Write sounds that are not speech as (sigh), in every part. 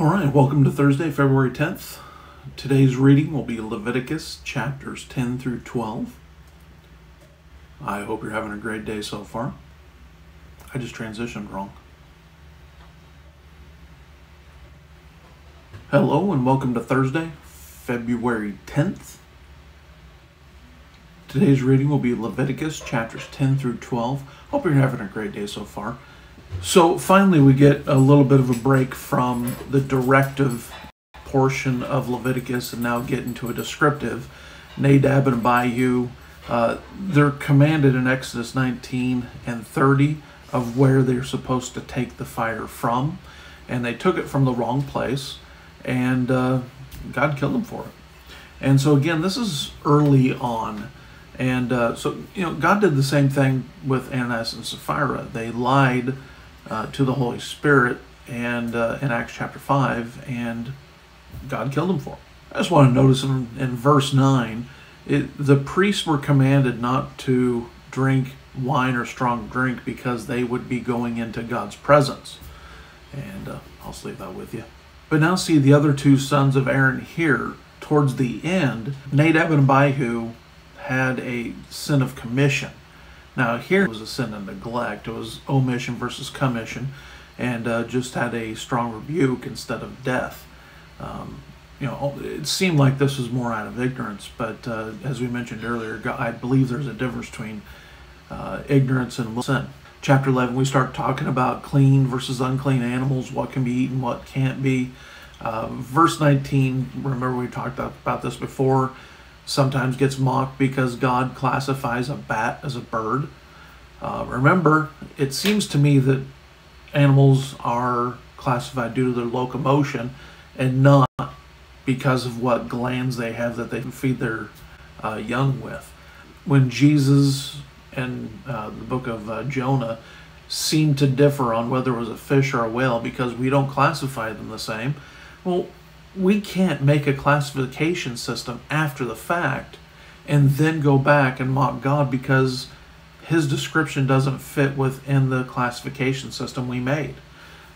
All right, welcome to Thursday, February 10th. Today's reading will be Leviticus chapters 10 through 12. I hope you're having a great day so far. I just transitioned wrong. Hello, and welcome to Thursday, February 10th. Today's reading will be Leviticus chapters 10 through 12. Hope you're having a great day so far. So finally, we get a little bit of a break from the directive portion of Leviticus and now get into a descriptive. Nadab and Abihu, uh, they're commanded in Exodus 19 and 30 of where they're supposed to take the fire from, and they took it from the wrong place, and uh, God killed them for it. And so again, this is early on and uh, so, you know, God did the same thing with Ananias and Sapphira. They lied uh, to the Holy Spirit and uh, in Acts chapter 5, and God killed them for it. I just want to notice in, in verse 9, it, the priests were commanded not to drink wine or strong drink because they would be going into God's presence. And uh, I'll leave that with you. But now see the other two sons of Aaron here towards the end, Nadab and Abihu had a sin of commission. Now, here was a sin of neglect. It was omission versus commission, and uh, just had a strong rebuke instead of death. Um, you know, it seemed like this was more out of ignorance, but uh, as we mentioned earlier, I believe there's a difference between uh, ignorance and sin. Chapter 11, we start talking about clean versus unclean animals, what can be eaten, what can't be. Uh, verse 19, remember we talked about this before sometimes gets mocked because God classifies a bat as a bird. Uh, remember, it seems to me that animals are classified due to their locomotion and not because of what glands they have that they feed their uh, young with. When Jesus and uh, the book of uh, Jonah seem to differ on whether it was a fish or a whale because we don't classify them the same, well, we can't make a classification system after the fact and then go back and mock God because his description doesn't fit within the classification system we made.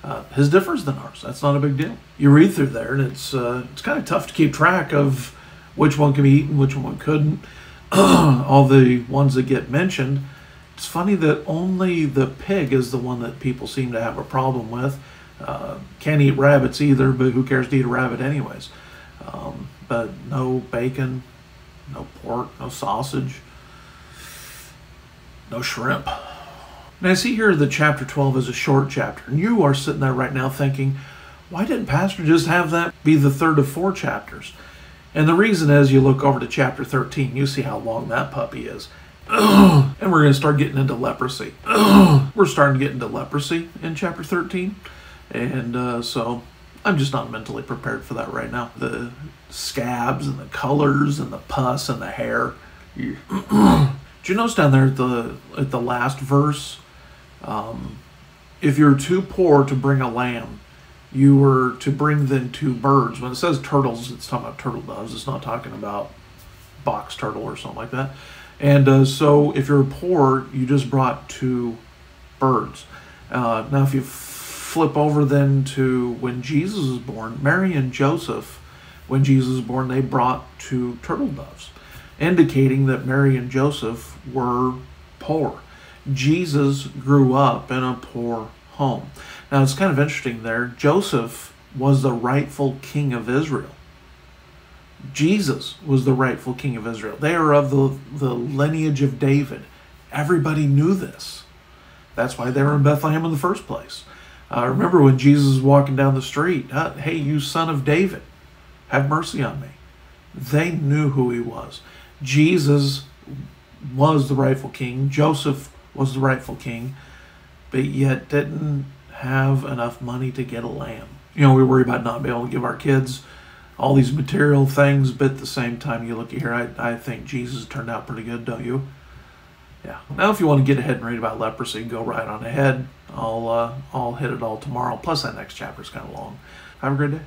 Uh, his differs than ours. That's not a big deal. You read through there, and it's uh, it's kind of tough to keep track of which one can be eaten, which one couldn't. (clears throat) All the ones that get mentioned. It's funny that only the pig is the one that people seem to have a problem with. Uh, can't eat rabbits either, but who cares to eat a rabbit anyways? Um, but no bacon, no pork, no sausage, no shrimp. Now see here that chapter 12 is a short chapter, and you are sitting there right now thinking, why didn't Pastor just have that be the third of four chapters? And the reason is you look over to chapter 13, you see how long that puppy is. (clears throat) and we're going to start getting into leprosy. (clears throat) we're starting to get into leprosy in chapter 13. And uh, so I'm just not mentally prepared for that right now. The scabs and the colors and the pus and the hair. (clears throat) Did you notice down there at the at the last verse? Um, if you're too poor to bring a lamb, you were to bring then two birds. When it says turtles, it's talking about turtle doves. It's not talking about box turtle or something like that. And uh, so if you're poor, you just brought two birds. Uh, now, if you flip over then to when Jesus was born, Mary and Joseph, when Jesus was born, they brought two turtle doves, indicating that Mary and Joseph were poor. Jesus grew up in a poor home. Now it's kind of interesting there. Joseph was the rightful king of Israel. Jesus was the rightful king of Israel. They are of the, the lineage of David. Everybody knew this. That's why they were in Bethlehem in the first place. Uh, remember when Jesus was walking down the street, uh, hey, you son of David, have mercy on me. They knew who he was. Jesus was the rightful king. Joseph was the rightful king, but yet didn't have enough money to get a lamb. You know, we worry about not being able to give our kids all these material things, but at the same time, you look at here, I, I think Jesus turned out pretty good, don't you? Yeah. Now, if you want to get ahead and read about leprosy, go right on ahead. I'll uh, I'll hit it all tomorrow. Plus, that next chapter is kind of long. Have a great day.